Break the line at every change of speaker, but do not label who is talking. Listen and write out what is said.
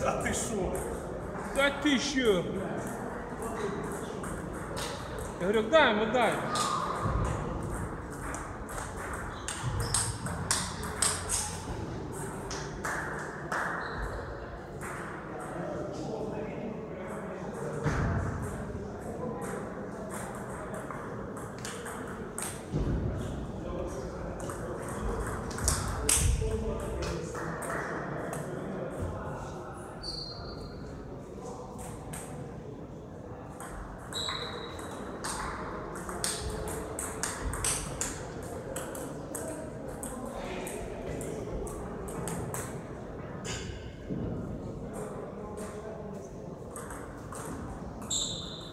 Та ти що?
Та ти що? Я говорю, дай ему, дай.